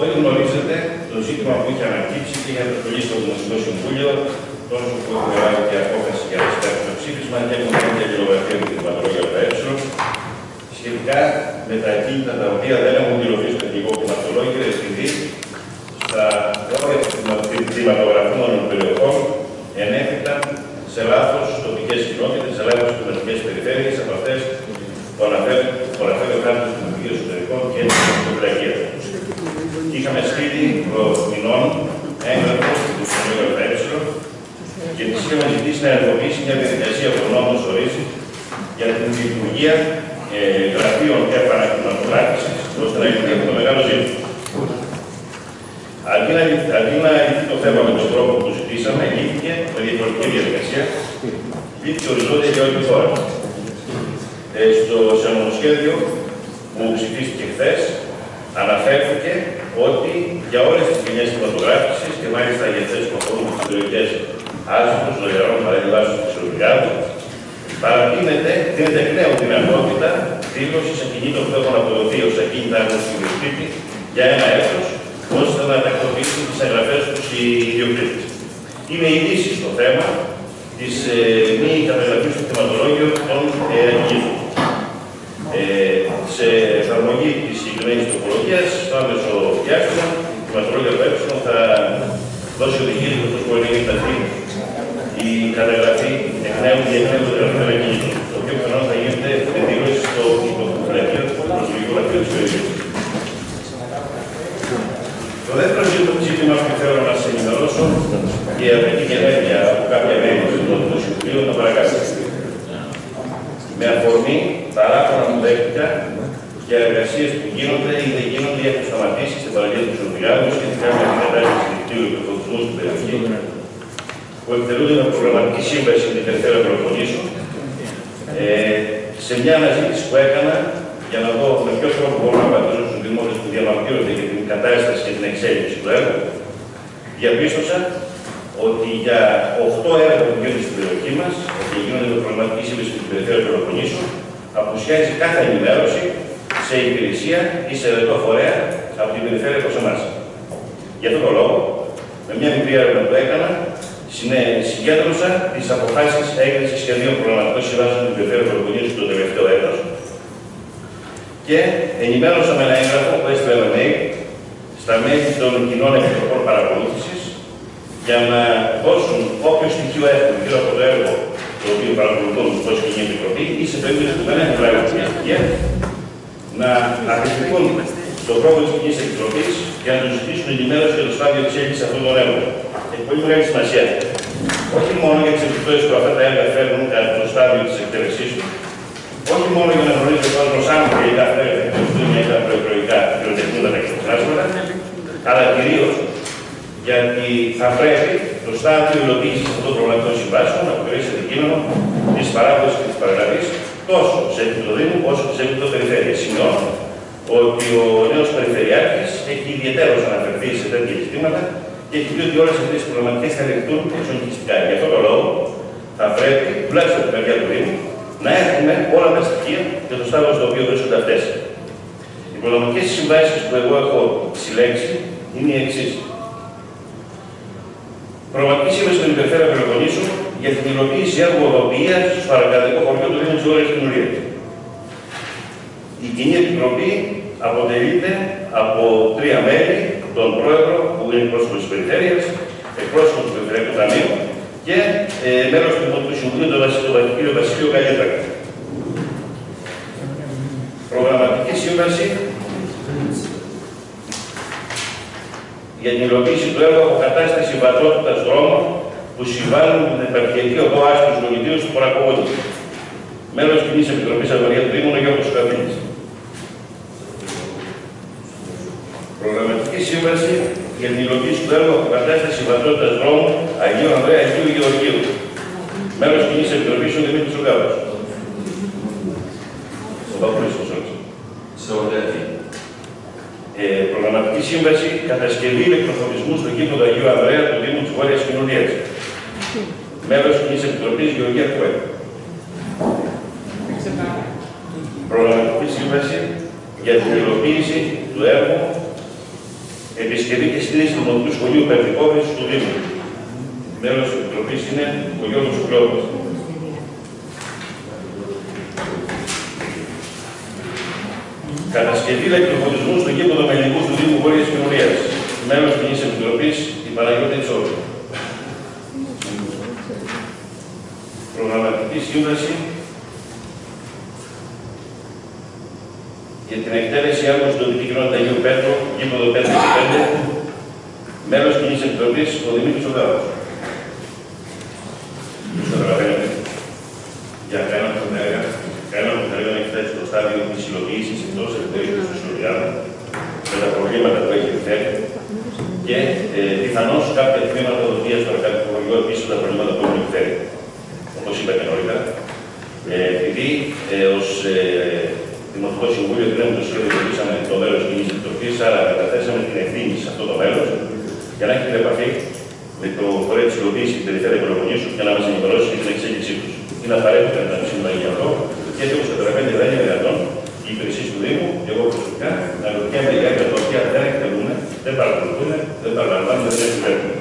Όλοι γνωρίζετε το ζήτημα που είχε ανακύψει και για το πολύ στο Δημοτικό Συμβούλιο, τόσο που έχουμε λάβει και απόφαση για το ψήφισμα και έχουμε κάνει και λογογραφία με την πατρόγια του σχετικά με τα κίνητα τα οποία δεν έχουν δηλωθεί στο Εθνικό Κλιματολόγιο, επειδή στα όρια των κλιματογραφούμενων περιοχών ενέφηκαν σε λάθος τοπικές κοινότητες, σε λάθο κοινωνικέ περιφέρειες από αυτές που αναφέρει, ο κράτο του Υπουργείου Εσωτερικών και την Αυτοκρατία. Είχαμε στείλει προς μηνών έγγραφο του ΕΕ και τη είχαμε ζητήσει να ενεργοποιήσει μια διαδικασία που ο νόμος ορίζει για την λειτουργία ε, γραφείων και επανακληματογράφηση ώστε να λυθεί αυτό το μεγάλο ζήτημα. Αντί να, αντί να λυθεί το θέμα με τον τρόπο που ζητήσαμε, λύθηκε με διαφορετική διαδικασία, λύθηκε οριζόντια για όλη τη χώρα. Ε, στο νομοσχέδιο που ψηφίστηκε χθες, αναφέρθηκε ότι για όλες τις γενιές κινηματογράφησης και μάλιστα για αυτές που αφορούν τις περιοχέ άσχετων, ζωηρών, παραδείγματο τη Ορβηγάδου, παρατείνεται, δίνεται εκ νέου δυνατότητα δήλωσης ακινήτων που έχουν αποδοθεί ως ακίνητα αγροτικού για ένα έτος, ώστε να τακτοποιήσουν τις εγγραφές τους οι ιδιοκτήτες. Είναι η λύση στο θέμα της ε, μη καταγραφής στο θεματολόγιο των ε, ε, σε εφαρμογή τη συγκεκριμένη τροπολογία, στο άμεσο διάστημα, η θεματολόγια του θα δώσει οδηγίε για το πώ μπορεί να γίνει η καταγραφή εκ νέου και εκ νέου των ακινήτων, το οποίο πιθανόν θα γίνεται με δήλωση στο υποκοινωνιακό προσωπικό γραφείο τη περιοχή. Το δεύτερο ζήτημα που θέλω να σα ενημερώσω και απαιτεί και ενέργεια από κάποια μέλη του Δημοτικού Συμβουλίου να παρακαλέσετε. Με αφορμή παράπονα μου δέχτηκα για εργασίες που γίνονται ή δεν γίνονται ή έχουν σταματήσει στην παραλία του Ζωτηγάδου σχετικά με την κατάσταση του δικτύου υπερφωτισμού στην περιοχή. Που εκτελούνται με προγραμματική σύμβαση την Δευτέρα Πελοποννήσου ε, σε μια αναζήτηση που έκανα για να δω με ποιο τρόπο μπορώ να απαντήσω στους δημότε που διαμαρτύρονται για την κατάσταση και την εξέλιξη του έργου, διαπίστωσα ότι για 8 έργα που γίνονται στην περιοχή μας, ότι γίνονται με προγραμματική σύμβαση στην Περιφέρεια Πελοποννήσου, απουσιάζει κάθε ενημέρωση σε υπηρεσία ή σε ρετό φορέα από την περιφέρεια προ εμά. Για αυτόν τον λόγο, με μια μικρή έρευνα που έκανα, συγκέντρωσα τις αποφάσεις έγκρισης σχεδίων προγραμματικών συμβάσεων του Περιφέρεια Πελοποννήσου το τελευταίο έτος και ενημέρωσα με ένα έγγραφο που έστειλε με mail στα μέλη των κοινών επιτροπών παρακολούθησης για να δώσουν όποιο στοιχείο έχουν γύρω από το έργο το οποίο παρακολουθούν ω κοινή επιτροπή ή σε περίπτωση που δεν έχουν λάβει τέτοια στοιχεία να αφαιρεθούν στον πρόγραμμα της κοινής επιτροπής για να τους ζητήσουν ενημέρωση για το στάδιο της έγκρισης αυτών των έργων. Έχει πολύ μεγάλη σημασία. Όχι μόνο για τις επιπτώσεις που αυτά τα έργα φέρνουν κατά το στάδιο της εκτέλεσής τους, όχι μόνο για να γνωρίζει ο κόσμο αν τελικά θα εκτελεστούν ή τα προεκλογικά πυροτεχνούν τα τεχνάσματα, αλλά κυρίως γιατί θα πρέπει το στάδιο υλοποίησης αυτών των προγραμματικών συμβάσεων να αποτελέσει αντικείμενο της παράδοσης και της παραγραφής τόσο σε επίπεδο Δήμου όσο και σε επίπεδο περιφέρεια. Σημειώνω ότι ο νέος Περιφερειάρχης έχει ιδιαίτερω αναφερθεί σε τέτοια ζητήματα και έχει πει ότι όλες αυτές οι προγραμματικέ θα ληφθούν εξονυχιστικά. Γι' αυτό το λόγο θα πρέπει, τουλάχιστον από την μεριά του Δήμου, να έχουμε όλα τα στοιχεία για το στάδιο στο οποίο βρίσκονται αυτές. Οι προγραμματικέ συμβάσεις που εγώ έχω συλλέξει είναι οι εξής. Προγραμματική σύμβαση με την Περιφέρεια Πελοποννήσου για την υλοποίηση έργου οδοποιία στο παρακατοικό χωριό του Δήμου τη Βόρεια Κοινωνία. Η κοινή επιτροπή αποτελείται από τρία μέλη, τον πρόεδρο που είναι πρόσωπος της Περιφέρειας, εκπρόσωπος του Περιφερειακού Ταμείου και ε, μέλος του Δημοτικού Συμβουλίου, τον κύριο Βασίλειο Καλιέτρακα. Προγραμματική σύμβαση για την υλοποίηση του έργου αποκατάσταση βατότητας δρόμων που συμβάλλουν με την επαρχιακή οδό άσπρου Λογιτήου του Παρακοβόνη. Μέλος της Κοινής Επιτροπής Αγωνία του Δήμου, Γιώργος Καβίνη. Προγραμματική σύμβαση για την υλοποίηση του έργου αποκατάστασης βατότητα δρόμου Αγίου Ανδρέα Αγίου Γεωργίου. Μέλος της Κοινής Επιτροπής ο Δημήτρης Ουγάβο. Ο Παπούλης ε, προγραμματική σύμβαση κατασκευή ηλεκτροφωτισμού στο κήπο του Αγίου Ανδρέα του Δήμου της Βόρειας Κοινωνίας. Μέλος της Κοινή Επιτροπής Γεωργία Κουέ. Προγραμματική σύμβαση για την υλοποίηση του έργου Επισκευή και στήριξη του Δημοτικού Σχολείου Περδικόβης του Δήμου. Μέλος της Επιτροπής είναι ο Γιώργος Κλώπης. Κατασκευή ηλεκτροφωτισμού στο κήπο των Ελληνικούς του Δήμου Βόρειας Κοινωνίας. Μέλος της Επιτροπής η Παναγιώτη Τσόρου. Προγραμματική σύμβαση για την εκτέλεση έργου στην Οδική Κοινότητα Αγίου Πέτρου, γήπεδο 5 και 5, μέλος κοινής επιτροπής, ο Δημήτρης Οδάρος. Πώς καταλαβαίνετε, για κανένα από τα έργα, κανένα από τα έργα έχει φτάσει στο στάδιο της υλοποίησης εκτός εκτέλεσης του Σιλωδιάδου, με τα προβλήματα που έχει φέρει και ε, πιθανώς κάποια τμήματα οδηγίας στο αρχαϊκό επίσης τα προβλήματα που έχουν φέρει. Όπως είπατε νωρίτερα, ε, επειδή ε, ως ε, Δημοτικό Συμβούλιο δεν το σχέδιο που το μέρος της Επιτροπής, άρα καταθέσαμε την ευθύνη σε αυτό το μέρος για να έχετε επαφή με το φορέα της υλοποίησης και την περιφέρεια Πελοποννήσου και να μας ενημερώσει για την εξέλιξή τους. Είναι απαραίτητο να είναι σύμβουλα για αυτό, γιατί όπως καταλαβαίνετε δεν είναι δυνατόν οι υπηρεσίες του Δήμου και εγώ προσωπικά να ρωτιέμαι για έργα τα οποία δεν εκτελούν, δεν παρακολουθούν, δεν παραλαμβάνουν, δεν επιβαίνουν.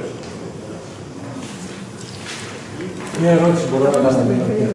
Μια ερώτηση μπορώ να κάνω.